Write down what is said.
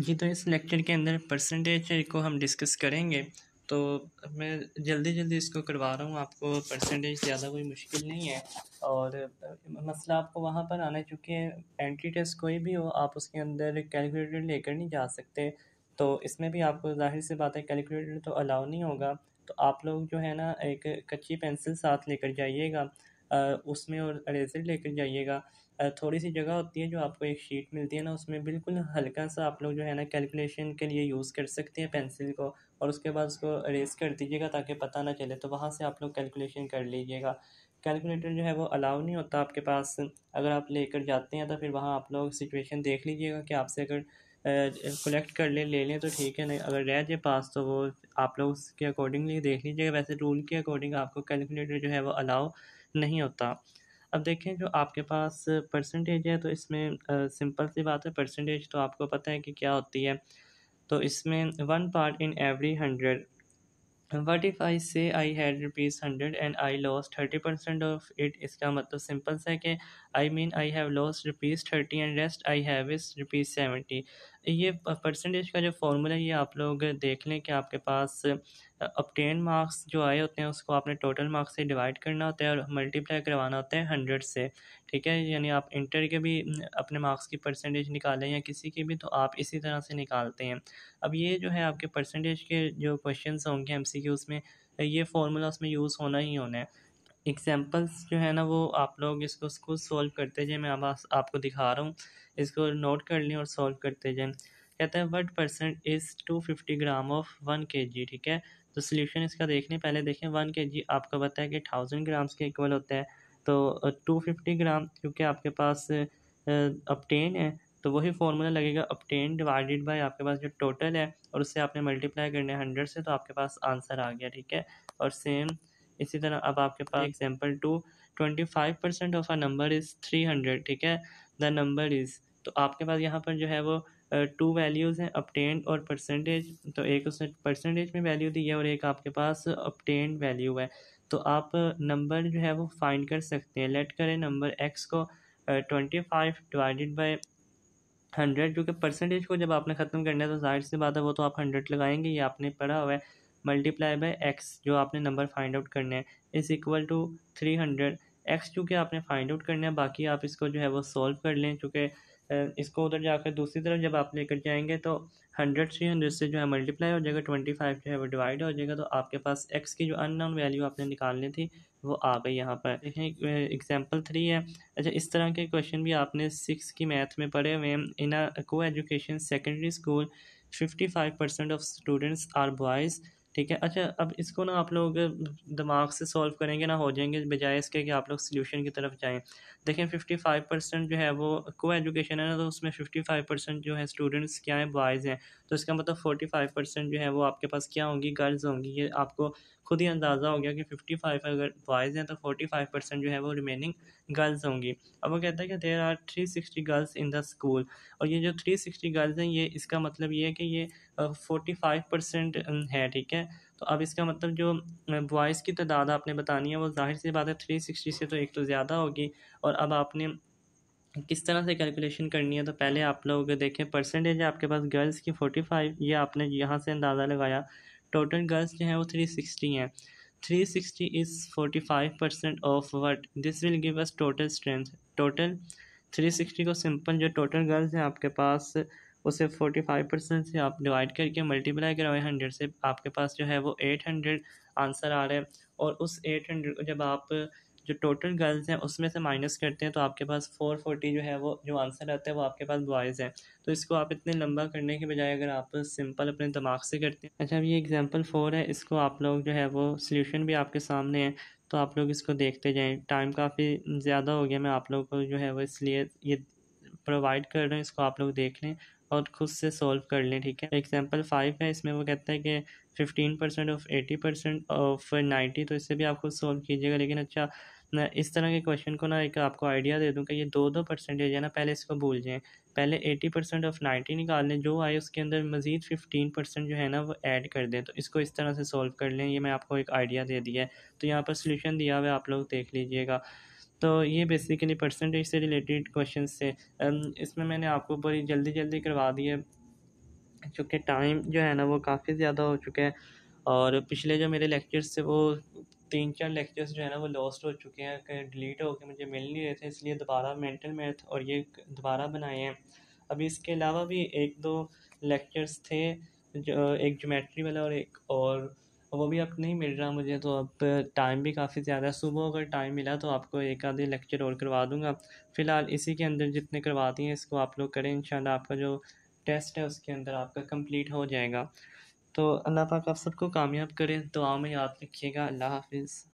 जी तो इस लेक्चर के अंदर परसेंटेज को हम डिस्कस करेंगे। तो मैं जल्दी जल्दी इसको करवा रहा हूँ। आपको परसेंटेज ज़्यादा कोई मुश्किल नहीं है। और मसला आपको वहाँ पर आना चूँकि एंट्री टेस्ट कोई भी हो, आप उसके अंदर कैलकुलेटर लेकर नहीं जा सकते। तो इसमें भी आपको ज़ाहिर सी बात है कैलकुलेटर तो अलाउ नहीं होगा। तो आप लोग जो है ना, एक कच्ची पेंसिल साथ लेकर जाइएगा। उसमें और अरेजर लेकर जाइएगा। थोड़ी सी जगह होती है जो आपको एक शीट मिलती है ना, उसमें बिल्कुल हल्का सा आप लोग जो है ना कैलकुलेशन के लिए यूज़ कर सकते हैं पेंसिल को और उसके बाद उसको अरेज कर दीजिएगा ताकि पता ना चले तो वहाँ से आप लोग कैलकुलेशन कर लीजिएगा। कैलकुलेटर जो है वो अलाउ नहीं होता आपके पास। अगर आप लेकर जाते हैं तो फिर वहाँ आप लोग सिचुएशन देख लीजिएगा कि आपसे अगर कलेक्ट कर ले ले लें तो ठीक है, नहीं, अगर रह जाए पास तो वो आप लोग उसके अकॉर्डिंगली देख लीजिएगा वैसे रूल के अकॉर्डिंग आपको कैलकुलेटर जो है वो अलाउ नहीं होता। अब देखें जो आपके पास परसेंटेज है तो इसमें सिंपल सी बात है परसेंटेज तो आपको पता है कि क्या होती है। तो इसमें one part in every hundred what if I say I had rupees hundred and I loss thirty percent of it इसका मतलब सिंपल सा है कि I mean I have loss rupees thirty and rest I have is rupees seventy ये percentage का जो formula ये आप लोग देख लें कि आपके पास अपटेन मार्क्स जो आए होते हैं, उसको आपने टोटल मार्क्स से डिवाइड करना होता है और मल्टीप्लाई करवाना होता है हंड्रेड से। ठीक है? यानी आप इंटर के भी अपने मार्क्स की परसेंटेज निकालें या किसी की भी तो आप इसी तरह से निकालते हैं। अब ये जो है आपके परसेंटेज के जो क्वेश्चन होंगे एम सी उसमें ये फार्मूला उसमें यूज़ होना ही होना है। एग्जाम्पल्स जो है ना वो आप लोग इसको खुद सॉल्व करते जाए। मैं अब आपको दिखा रहा हूँ। इसको नोट कर लें और सॉल्व करते जाएँ। कहते हैं what percent is two fifty gram of one K G ठीक है? तो सोल्यूशन इसका देखने, पहले देखें वन के जी आपको पता है कि थाउज़ेंड ग्राम्स के इक्वल होता है। तो टू फिफ्टी ग्राम क्योंकि आपके पास अपटेन है तो वही फार्मूला लगेगा अपटेन डिवाइडेड बाय आपके पास जो टोटल है, और उससे आपने मल्टीप्लाई करना है हंड्रेड से तो आपके पास आंसर आ गया, ठीक है? और सेम इसी तरह अब आपके पास example two twenty five percent of a number is three hundred ठीक है? द नंबर इज़ तो आपके पास यहाँ पर जो है वो टू वैल्यूज़ हैं अपटेंड और परसेंटेज तो एक उसने परसेंटेज में वैल्यू दी है और एक आपके पास अपटेंड वैल्यू है। तो आप नंबर जो है वो फाइंड कर सकते हैं। लेट करें नंबर एक्स को twenty five divided by hundred क्योंकि परसेंटेज को जब आपने ख़त्म करना है तो ज़ाहिर सी बात है वो तो आप हंड्रेड लगाएँगे ये आपने पढ़ा हुआ है। मल्टीप्लाई बाय एक्स जो आपने नंबर फाइंड आउट करने हैं is equal to three hundred X चूँकि आपने फाइंड आउट करना है, बाकी आप इसको जो है वो सॉल्व कर लें, चूँकि इसको उधर जाकर दूसरी तरफ़ जब आप लेकर जाएँगे तो हंड्रेड थ्री हंड्रेड से जो है मल्टीप्लाई हो जाएगा ट्वेंटी फाइव जो है वो डिवाइड हो जाएगा तो आपके पास एक्स की जो अननोन वैल्यू आपने निकालनी थी, वो आ गई यहाँ पर। देखें एग्जांपल थ्री है। अच्छा इस तरह के क्वेश्चन भी आपने सिक्स की मैथ में पढ़े हुए हैं। इन को education secondary school fifty five percent of students are boys ठीक है? अच्छा अब इसको ना आप लोग दिमाग से सॉल्व करेंगे ना, हो जाएँगे बजाय इसके कि आप लोग सोल्यूशन की तरफ़ जाएँ। देखें फिफ्टी फाइव परसेंट जो है वो को एजुकेशन है ना तो उसमें फिफ्टी फाइव परसेंट जो है स्टूडेंट्स क्या हैं? बॉयज़ हैं। तो इसका मतलब फोर्टी फाइव परसेंट जो है वो आपके पास क्या होंगी? गर्ल्स होंगी। ये आपको खुद ही अंदाज़ा हो गया कि फिफ्टी फाइव अगर बॉयज़ हैं तो फोर्टी फाइव परसेंट जो है वो रिमेनिंग गर्ल्स होंगी। अब वो कहता है कि there are three sixty girls in the school और ये जो थ्री सिक्सटी गर्ल्स हैं, ये इसका मतलब ये है कि ये फोर्टी फाइव परसेंट है, ठीक है? तो अब इसका मतलब जो बॉयज़ की तादाद आपने बतानी है, वो ज़ाहिर सी बात है थ्री सिक्सटी से तो एक तो ज़्यादा होगी। और अब आपने किस तरह से कैलकुलेशन करनी है तो पहले आप लोग देखें परसेंटेज है आपके पास गर्ल्स की फोर्टी फाइव ये आपने यहाँ से अंदाज़ा लगाया। टोटल गर्ल्स जो हैं वो थ्री सिक्सटी हैं। Three sixty is forty five percent of what this will give us total strength total three sixty को सिंपल जो टोटल गर्ल्स हैं आपके पास, उसे फोर्टी फाइव परसेंट से आप डिवाइड करके मल्टीप्लाई करवाए हंड्रेड से आपके पास जो है वो एट हंड्रेड आंसर आ रहा है। और उस एट हंड्रेड को जब आप जो टोटल गर्ल्स हैं, उसमें से माइनस करते हैं तो आपके पास फोर फोर्टी जो है, वो, जो आंसर आता है, वो आपके पास बॉयज़ हैं। तो इसको आप इतने लंबा करने के बजाय अगर आप सिंपल अपने दिमाग से करते हैं। अच्छा अब ये एग्जांपल फोर है, इसको आप लोग जो है, वो सोल्यूशन भी आपके सामने है तो आप लोग इसको देखते जाएँ। टाइम काफ़ी ज़्यादा हो गया, मैं आप लोग को जो है, वो इसलिए ये प्रोवाइड कर रहा हूँ, इसको आप लोग देख लें। और खुद से सॉल्व कर लें, ठीक है? एग्ज़ाम्पल फाइव है, इसमें वो कहता है कि fifteen percent of eighty percent of ninety तो इससे भी आप खुद सॉल्व कीजिएगा। लेकिन अच्छा मैं इस तरह के क्वेश्चन को ना एक आपको आइडिया दे दूँ कि ये दो दो परसेंटेज है ना, पहले इसको भूल जाएँ। पहले एटी परसेंट ऑफ़ नाइन्टी निकाल लें, जो आए उसके अंदर मज़ीद फिफ्टीन परसेंट जो है ना, वो ऐड कर दें। तो इसको इस तरह से सॉल्व कर लें, ये मैं आपको एक आइडिया दे दिया है। तो यहाँ पर सोल्यूशन दिया हुआ है, आप लोग देख लीजिएगा। तो ये बेसिकली परसेंटेज से रिलेटेड क्वेश्चन थे। इसमें मैंने आपको बड़ी जल्दी जल्दी करवा दी है। चूँकि टाइम जो है ना वो काफ़ी ज़्यादा हो चुका है और पिछले जो मेरे लेक्चर्स थे वो तीन चार लेक्चर्स जो है ना वो लॉस्ट हो चुके हैं, कहीं डिलीट होकर मुझे मिल नहीं रहे थे, इसलिए दोबारा मेंटल मैथ और ये दोबारा बनाए हैं। अभी इसके अलावा भी एक दो लेक्चर्स थे, जो एक जोमेट्री वाला और एक और वो भी अब नहीं मिल रहा मुझे तो अब टाइम भी काफ़ी ज़्यादा है। सुबह अगर टाइम मिला तो आपको एक आधे लेक्चर और करवा दूँगा। फ़िलहाल इसी के अंदर जितने करवा दिए इसको आप लोग करें इन आपका जो टेस्ट है उसके अंदर आपका कंप्लीट हो जाएगा। तो अल्लाह पाक आप सबको कामयाब करें। दुआ में याद रखिएगा। अल्लाह हाफिज़।